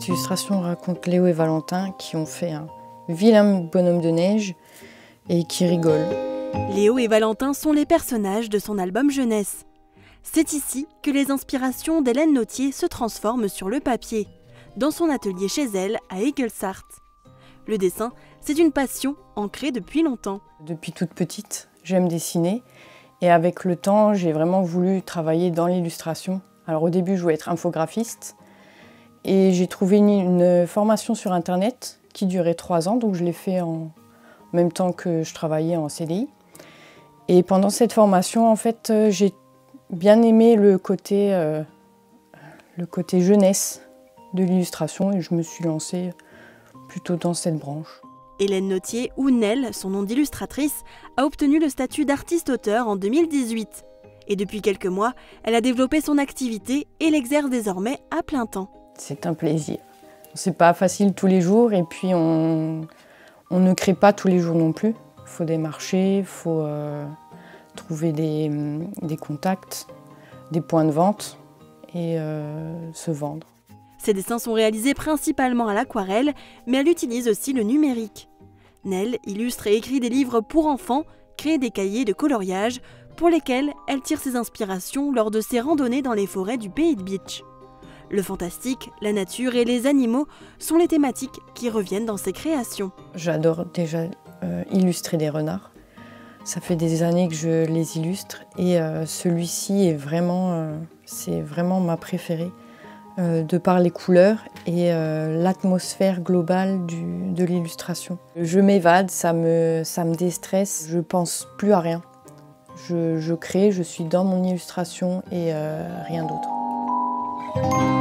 Cette illustration raconte Léo et Valentin qui ont fait un vilain bonhomme de neige et qui rigolent. Léo et Valentin sont les personnages de son album jeunesse. C'est ici que les inspirations d'Hélène Nautier se transforment sur le papier, dans son atelier chez elle à Egelsart. Le dessin, c'est une passion ancrée depuis longtemps. Depuis toute petite, j'aime dessiner et avec le temps, j'ai vraiment voulu travailler dans l'illustration. Alors au début, je voulais être infographiste et j'ai trouvé une, formation sur Internet qui durait trois ans, donc je l'ai fait en même temps que je travaillais en CDI. Et pendant cette formation, en fait, euh, j'ai bien aimé le côté, euh, le côté jeunesse de l'illustration et je me suis lancée plutôt dans cette branche. Hélène Nautier, ou Nell, son nom d'illustratrice, a obtenu le statut d'artiste-auteur en 2018. Et depuis quelques mois, elle a développé son activité et l'exerce désormais à plein temps. C'est un plaisir. C'est pas facile tous les jours et puis on, on ne crée pas tous les jours non plus. Il faut démarcher, il faut euh, trouver des, des, contacts, des points de vente et euh, se vendre. Ses dessins sont réalisés principalement à l'aquarelle, mais elle utilise aussi le numérique. Nell illustre et écrit des livres pour enfants, crée des cahiers de coloriage, pour lesquels elle tire ses inspirations lors de ses randonnées dans les forêts du pays de Beach. Le fantastique, la nature et les animaux sont les thématiques qui reviennent dans ses créations. J'adore déjà euh, illustrer des renards. Ça fait des années que je les illustre et euh, celui-ci est vraiment, euh, c'est vraiment ma préférée. De par les couleurs et l'atmosphère globale de l'illustration. Je m'évade, ça me, ça me déstresse, je pense plus à rien. Je, crée, je suis dans mon illustration et rien d'autre.